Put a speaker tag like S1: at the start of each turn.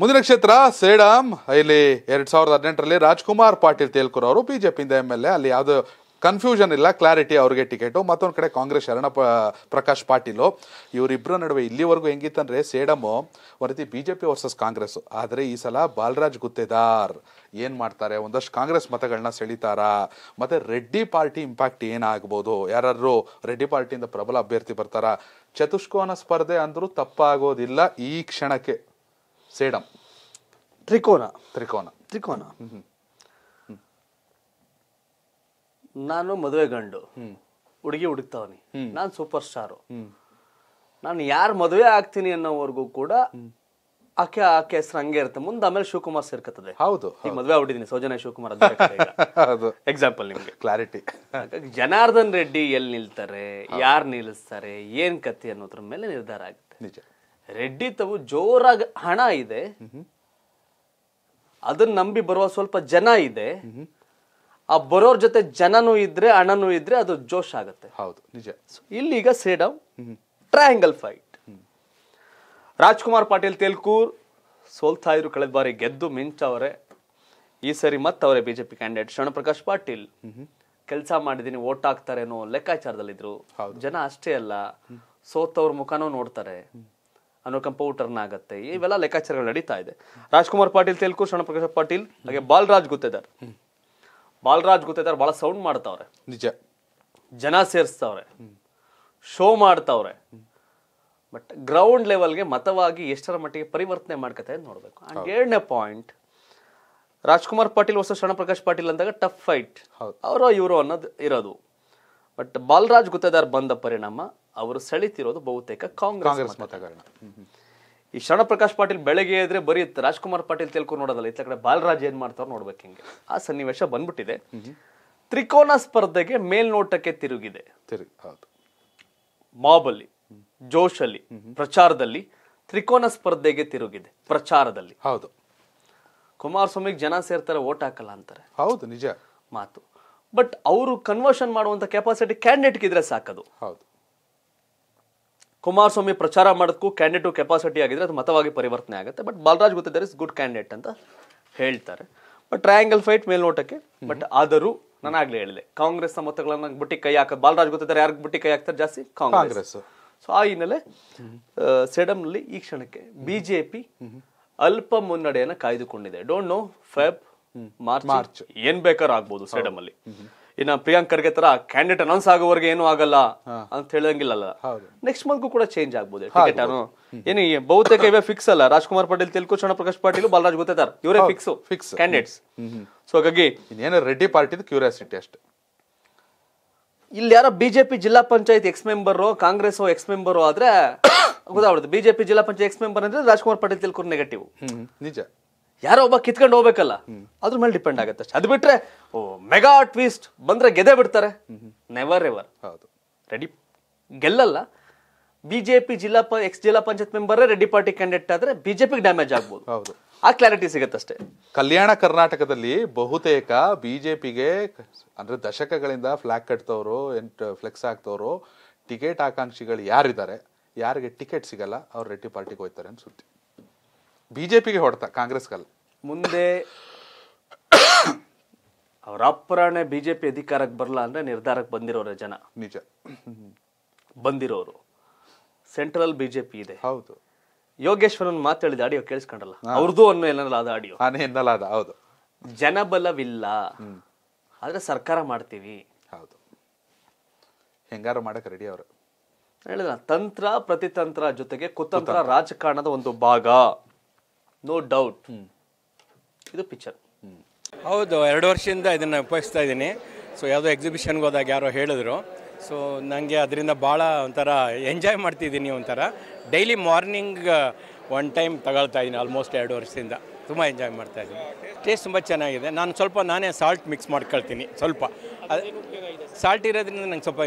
S1: ಮುಂದಿನ ಕ್ಷೇತ್ರ ಸೇಡಾಮ್ ಇಲ್ಲಿ ಎರಡ್ ಸಾವಿರದ ಹದಿನೆಂಟರಲ್ಲಿ ರಾಜ್ಕುಮಾರ್ ಪಾಟೀಲ್ ತೇಲ್ಕೂರ್ ಅವರು ಬಿಜೆಪಿಯಿಂದ ಎಂ ಎಲ್ ಎ. ಅಲ್ಲಿ ಯಾವುದು ಕನ್ಫ್ಯೂಷನ್ ಇಲ್ಲ ಕ್ಲಾರಿಟಿ ಅವ್ರಿಗೆ ಟಿಕೆಟು ಮತ್ತೊಂದು ಕಡೆ ಕಾಂಗ್ರೆಸ್ ಶರಣ ಪ್ರಕಾಶ್ ಪಾಟೀಲು. ಇವರಿಬ್ಬರ ನಡುವೆ ಇಲ್ಲಿವರೆಗೂ ಹೆಂಗಿತ್ತಂದ್ರೆ ಸೇಡಮು ಒಂದು ರೀತಿ ಪಿ ವರ್ಸಸ್ ಕಾಂಗ್ರೆಸ್. ಆದರೆ ಈ ಸಲ ಬಾಲರಾಜ್ ಗುತ್ತೇದಾರ್ ಏನು ಮಾಡ್ತಾರೆ? ಒಂದಷ್ಟು ಕಾಂಗ್ರೆಸ್ ಮತಗಳನ್ನ ಸೆಳಿತಾರಾ. ಮತ್ತೆ ರೆಡ್ಡಿ ಪಾರ್ಟಿ ಇಂಪ್ಯಾಕ್ಟ್ ಏನಾಗ್ಬೋದು? ಯಾರು ರೆಡ್ಡಿ ಪಾರ್ಟಿಯಿಂದ ಪ್ರಬಲ ಅಭ್ಯರ್ಥಿ ಬರ್ತಾರಾ? ಚತುಷ್ಕೋನ ಸ್ಪರ್ಧೆ ಅಂದರೂ ತಪ್ಪಾಗೋದಿಲ್ಲ ಈ ಕ್ಷಣಕ್ಕೆ. ಸೇಡಂ.
S2: ತ್ರಿಕೋನ.
S1: ತ್ರಿಕೋನ.
S2: ತ್ರಿಕೋನ. ನಾನು ಮದುವೆ ಗಂಡು. ಹುಡುಗಿ ಹುಡುಕ್ತಾವನಿ. ನಾನು ಸೂಪರ್ ಸ್ಟಾರು. ನಾನು ಯಾರು ಮದುವೆ ಆಗ್ತೀನಿ ಅನ್ನೋವರೆಗೂ ಕೂಡ ಆಕೆ ಆಕೆ ಹೆಸರು ಹಂಗೆ ಇರುತ್ತೆ. ಮುಂದೆ ಆಮೇಲೆ ಶಿವಕುಮಾರ್ ಸೇರ್ಕತ್ತದೆ.
S1: ಹೌದು
S2: ಈಗ ಮದುವೆ ಆಗ್ಬಿಟ್ಟಿದ್ದೀನಿ ಸೌಜನ್ಯ ಶಿವಕುಮಾರ್
S1: ಹೌದು.
S2: ಎಕ್ಸಾಂಪಲ್ ನಿಮ್ಗೆ.
S1: ಕ್ಲಾರಿಟಿ
S2: ಹಾಗಾಗಿ ಜನಾರ್ದನ್ ರೆಡ್ಡಿ ಎಲ್ಲಿ ನಿಲ್ತಾರೆ ಯಾರು ನಿಲ್ಲಿಸ್ತಾರೆ ಏನ್ ಕತ್ತಿ ಅನ್ನೋದ್ರ ಮೇಲೆ ನಿರ್ಧಾರ ಆಗುತ್ತೆ.
S1: ನಿಜ.
S2: ರೆಡ್ಡಿ ತವು ಜೋರಾಗಿ ಹಣ ಇದೆ. ಅದನ್ನ ನಂಬಿ ಬರುವ ಸ್ವಲ್ಪ ಜನ ಇದೆ. ಆ ಬರೋರ್ ಜೊತೆ ಜನನೂ ಇದ್ರೆ ಹಣನೂ ಇದ್ರೆ ಅದು ಜೋಶ್ ಆಗುತ್ತೆ.
S1: ಹೌದು ನಿಜ.
S2: ಇಲ್ಲಿಗ ಸೇಡಮ್ ಟ್ರಯಾಂಗಲ್ ಫೈಟ್. ರಾಜ್ಕುಮಾರ್ ಪಾಟೀಲ್ ತೇಲ್ಕೂರ್ ಸೋಲ್ತಾ ಇದ್ರು ಕಳೆದ ಬಾರಿ ಗೆದ್ದು ಮಿಂಚವ್ರೆ ಈ ಸರಿ ಮತ್ತವರೇ ಬಿಜೆಪಿ ಕ್ಯಾಂಡಿಡೇಟ್. ಶರಣಪ್ರಕಾಶ್ ಪಾಟೀಲ್. ಕೆಲಸ ಮಾಡಿದೀನಿ ಓಟ್ ಹಾಕ್ತಾರೇನೋ ಲೆಕ್ಕಾಚಾರದಲ್ಲಿದ್ರು. ಜನ ಅಷ್ಟೇ ಅಲ್ಲ. ಸೋತವ್ರ ಮುಖನೂ ನೋಡ್ತಾರೆ. ಅನ್ನೋ ಕಂಪವು ಟರ್ನ್ ಆಗುತ್ತೆ. ಇವೆಲ್ಲ ಲೆಕ್ಕಾಚಾರಗಳು ನಡೀತಾ ಇದೆ. ರಾಜ್ಕುಮಾರ್ ಪಾಟೀಲ್ ತೆಲುಗು ಶರಣಪ್ರಕಾಶ್ ಪಾಟೀಲ್ ಹಾಗೆ ಬಾಲರಾಜ್ ಗುತ್ತೇದಾರ್. ಬಾಲರಾಜ್ ಗುತ್ತೇದಾರ್ ಬಹಳ ಸೌಂಡ್ ಮಾಡ್ತಾವ್ರೆ.
S1: ನಿಜ.
S2: ಜನ ಸೇರಿಸ್ತಾವ್ರೆ. ಶೋ ಮಾಡ್ತಾವ್ರೆ. ಬಟ್ ಗ್ರೌಂಡ್ ಲೆವೆಲ್ಗೆ ಮತವಾಗಿ ಎಷ್ಟರ ಮಟ್ಟಿಗೆ ಪರಿವರ್ತನೆ ಮಾಡ್ಕತ್ತೆ ನೋಡ್ಬೇಕು. ಅಂಡ್ ಎರಡನೇ ಪಾಯಿಂಟ್ ರಾಜ್ಕುಮಾರ್ ಪಾಟೀಲ್ ಹೊಸ ಶರಣಪ್ರಕಾಶ್ ಪಾಟೀಲ್ ಅಂದಾಗ ಟಫ್ ಫೈಟ್. ಅವರೋ ಇವರೋ ಅನ್ನೋದು ಇರೋದು. ಬಟ್ ಬಾಲರಾಜ್ ಗುತ್ತೇದಾರ್ ಬಂದ ಪರಿಣಾಮ ಅವರು ಸೆಳಿತಿರೋದು ಬಹುತೇಕ ಕಾಂಗ್ರೆಸ್
S1: ಮತಗಳನ್ನ
S2: ಈ ಶರಣಪ್ರಕಾಶ್ ಪಾಟೀಲ್ ಬೆಳಗ್ಗೆ ಇದ್ರೆ ಬರೀ ರಾಜ್ಕುಮಾರ್ ಪಾಟೀಲ್ ತಿಳ್ಕೊಂಡು ನೋಡೋದಲ್ಲ ಇತ್ತ ಕಡೆ ಬಾಲರಾಜ್ ಏನ್ ಮಾಡ್ತಾರೋ ನೋಡ್ಬೇಕು ಹಿಂಗೆ. ಆ ಸನ್ನಿವೇಶ ಬಂದ್ಬಿಟ್ಟಿದೆ. ತ್ರಿಕೋನ ಸ್ಪರ್ಧೆಗೆ ಮೇಲ್ನೋಟಕ್ಕೆ ತಿರುಗಿದೆ. ಮಾಬಲ್ಲಿ ಜೋಶಲ್ಲಿ ಪ್ರಚಾರದಲ್ಲಿ ತ್ರಿಕೋನ ಸ್ಪರ್ಧೆಗೆ ತಿರುಗಿದೆ ಪ್ರಚಾರದಲ್ಲಿ.
S1: ಹೌದು.
S2: ಕುಮಾರಸ್ವಾಮಿಗೆ ಜನ ಸೇರ್ತಾರೆ ಓಟ್ ಹಾಕಲ್ಲ ಅಂತಾರೆ.
S1: ಹೌದು ನಿಜ.
S2: ಮಾತು. ಬಟ್ ಅವರು ಕನ್ವರ್ಷನ್ ಮಾಡುವಂತ ಕೆಪಾಸಿಟಿ ಕ್ಯಾಂಡಿಡೇಟ್ ಇದ್ರೆ ಸಾಕದು.
S1: ಹೌದು.
S2: ಕುಮಾರಸ್ವಾಮಿ ಪ್ರಚಾರ ಮಾಡೋದಕ್ಕೂ ಕ್ಯಾಂಡಿಡೇಟ್ ಕೆಪಾಸಿಟಿ ಆಗಿದ್ರೆ ಅದು ಮತವಾಗಿ ಪರಿವರ್ತನೆ ಆಗುತ್ತೆ. ಬಟ್ ಬಲರಾಜ್ ಗೊತ್ತಿದ್ದಾರೆ ಇಸ್ ಗುಡ್ ಕ್ಯಾಂಡಿಡೇಟ್ ಅಂತ ಹೇಳ್ತಾರೆ. ಬಟ್ ಟ್ರಯಾಂಗಲ್ ಫೈಟ್ ಮೇಲ್ನೋಟಕ್ಕೆ ಬಟ್ ಆದರೂ ನಾನು ಆಗ್ಲೇ ಹೇಳಿದೆ. ಕಾಂಗ್ರೆಸ್ ಮತಗಳನ್ನ ಬುಟ್ಟಿ ಕೈ ಹಾಕ ಬಾಲರಾಜ್ ಗೊತ್ತಿದ್ದಾರೆ ಯಾರಿಗೆ ಬುಟ್ಟಿ ಕೈ ಹಾಕ್ತಾರೆ? ಜಾಸ್ತಿ ಕಾಂಗ್ರೆಸ್. ಸೊ ಆ ಹಿನ್ನೆಲೆ ಸೆಡಮ್ನಲ್ಲಿ ಈ ಕ್ಷಣಕ್ಕೆ ಬಿಜೆಪಿ ಅಲ್ಪ ಮುನ್ನಡೆಯನ್ನ ಕಾಯ್ದುಕೊಂಡಿದೆ. ಡೋಂಟ್ ನೋ ಫೆಬ್ ಮಾರ್ಚ್ ಏನ್ ಬೇಕಾದ್ರೂ ಆಗ್ಬೋದು ಸೆಡಮ್ ಅಲ್ಲಿ. ಇನ್ನ ಪ್ರಿಯಾಂಕ್ ಖರ್ಗೆ ತರ ಕ್ಯಾಂಡಿಡೇಟ್ ಅನೌನ್ಸ್ ಆಗೋವರೆಗೆ ಏನು ಆಗಲ್ಲ ಅಂತ ಹೇಳಂಗಿಲ್ಲಲ್ಲ. ನೆಕ್ಸ್ಟ್ ಮಂತ್ಗೂ ಕೂಡ ಚೇಂಜ್ ಆಗ್ಬೋದು ಟಿಕೆಟ್ ಏನು ಬಹುತೇಕ ಇವೇ ಫಿಕ್ಸ್ ಅಲ್ಲ. ರಾಜ್ಕುಮಾರ್ ಪಾಟೀಲ್ ತಿಳ್ಕೊ ಪ್ರಕಾಶ್ ಪಾಟೀಲ್ ಬಾಲರಾಜ್ ಗೊತ್ತಿದ್ದಾರೆ ಇವರೇ ಫಿಕ್ಸ್
S1: ಫಿಕ್ಸ್
S2: ಕ್ಯಾಂಡಿಡೇಟ್ಸ್ ಸೊ ಹಾಗಾಗಿ
S1: ಇನ್ನೇನು ರೆಡ್ಡಿ ಪಾರ್ಟಿದು ಕ್ಯೂರಿಯಾಸಿಟಿ ಅಷ್ಟೇ.
S2: ಇಲ್ಲಿ ಯಾರೋ ಬಿಜೆಪಿ ಜಿಲ್ಲಾ panchayat ex member Congress ex member ಆದ್ರೆ ಗೊತ್ತಾಗ್ಬಿಡುತ್ತೆ. ಬಿಜೆಪಿ ಜಿಲ್ಲಾ ಪಂಚಾಯತ್ ಎಕ್ಸ್ ಮೆಂಬರ್ ಅಂದ್ರೆ ರಾಜ್ಕುಮಾರ್ ಪಾಟೀಲ್ ತೆಲುಗು ನೆಗೆಟಿವ್
S1: ನಿಜ.
S2: ಯಾರೋ ಒಬ್ಬ ಕಿತ್ಕೊಂಡು ಹೋಗ್ಬೇಕಲ್ಲ. ಅದ್ರ ಮೇಲೆ ಡಿಪೆಂಡ್ ಆಗುತ್ತೆ ಅಷ್ಟೇ. ಅದು ಬಿಟ್ರೆ ಮೆಗಾ ಟ್ವಿಸ್ಟ್ ಬಂದ್ರೆ ಗೆದ್ದೆ ಬಿಡ್ತಾರೆ. ನೆವರ್ ಎವರ್
S1: ಹೌದು.
S2: ರೆಡಿ ಗೆಲ್ಲಲ್ಲ. ಬಿಜೆಪಿ ಜಿಲ್ಲಾ ಪ ಎಕ್ಸ್ ಜಿಲ್ಲಾ panchayat member Reddy party candidate ಆದ್ರೆ ಬಿಜೆಪಿಗೆ ಡ್ಯಾಮೇಜ್ ಆಗ್ಬೋದು.
S1: ಹೌದು.
S2: ಆ ಕ್ಲಾರಿಟಿ ಸಿಗತ್ತಷ್ಟೇ
S1: ಕಲ್ಯಾಣ ಕರ್ನಾಟಕದಲ್ಲಿ ಬಹುತೇಕ ಬಿಜೆಪಿಗೆ ಅಂದ್ರೆ ದಶಕಗಳಿಂದ ಫ್ಲಾಗ್ ಕಟ್ತವ್ರು ಫ್ಲೆಕ್ಸ್ ಹಾಕ್ತವ್ರು ಟಿಕೆಟ್ ಆಕಾಂಕ್ಷಿಗಳು ಯಾರಿದ್ದಾರೆ? ಯಾರಿಗೆ ಟಿಕೆಟ್ ಸಿಗಲ್ಲ ಅವ್ರು ರೆಡ್ಡಿ ಪಾರ್ಟಿಗೆ ಹೋಗ್ತಾರೆ ಅಂತ ಸುದ್ದಿ. ಬಿಜೆಪಿಗೆ ಹೊಡ್ತ ಕಾಂಗ್ರೆಸ್ಗಲ್ಲ.
S2: ಮುಂದೆ ಅವ್ರ ಅಪ್ಪರಾಣೆ ಬಿಜೆಪಿ ಅಧಿಕಾರಕ್ಕೆ ಬರಲ್ಲ ಅಂದ್ರೆ ನಿರ್ಧಾರಕ್ಕೆ ಬಂದಿರೋರೆ ಜನ.
S1: ನಿಜ.
S2: ಬಂದಿರೋರು. ಸೆಂಟ್ರಲ್ ಬಿ ಜೆ ಪಿ ಇದೆ.
S1: ಹೌದು.
S2: ಯೋಗೇಶ್ವರನ್ ಮಾತಾಡಿದ ಆಡಿಯೋ ಕೇಳಿಸ್ಕೊಂಡಲ್ಲ ಅವ್ರದ್ದು ಅನ್ನೋ ಏನಲ್ಲ ಅದು ಆಡಿಯೋ?
S1: ಆನೆ ಎನ್ನಲಾದ ಹೌದು.
S2: ಜನಬಲವಿಲ್ಲ. ಆದ್ರೆ ಸರ್ಕಾರ ಮಾಡ್ತೀವಿ.
S1: ಹೌದು. ಹೆಂಗಾರು ಮಾಡಕ್ಕೆ ರೆಡಿ ಅವರು.
S2: ಹೇಳಿದ ತಂತ್ರ ಪ್ರತಿತಂತ್ರ ಜೊತೆಗೆ ಕುತಂತ್ರ ರಾಜಕಾರಣದ ಒಂದು ಭಾಗ. ನೋ ಡೌಟ್ ಇದು ಪಿಕ್ಚರ್
S3: ಹೌದು, ಎರಡು ವರ್ಷದಿಂದ ಇದನ್ನು ಉಪಯೋಗಿಸ್ತಾ ಇದ್ದೀನಿ. ಸೊ ಯಾವುದೋ ಎಕ್ಸಿಬಿಷನ್ಗೆ ಹೋದಾಗ ಯಾರೋ ಹೇಳಿದ್ರು. ಸೊ ನನಗೆ ಅದರಿಂದ ಭಾಳ ಒಂಥರ ಎಂಜಾಯ್ ಮಾಡ್ತಿದ್ದೀನಿ ಒಂಥರ. ಡೈಲಿ ಮಾರ್ನಿಂಗ್ ಒನ್ ಟೈಮ್ ತಗೊಳ್ತಾ ಇದ್ದೀನಿ ಆಲ್ಮೋಸ್ಟ್ ಎರಡು ವರ್ಷದಿಂದ. ತುಂಬ ಎಂಜಾಯ್ ಮಾಡ್ತಾ ಇದ್ದೀನಿ. ಟೇಸ್ಟ್ ತುಂಬ ಚೆನ್ನಾಗಿದೆ. ನಾನು ಸ್ವಲ್ಪ ನಾನೇ ಸಾಲ್ಟ್ ಮಿಕ್ಸ್ ಮಾಡ್ಕೊಳ್ತೀನಿ, ಸ್ವಲ್ಪ. ಸಾಲ್ಟ್ ಇರೋದ್ರಿಂದ ನಂಗೆ ಸ್ವಲ್ಪ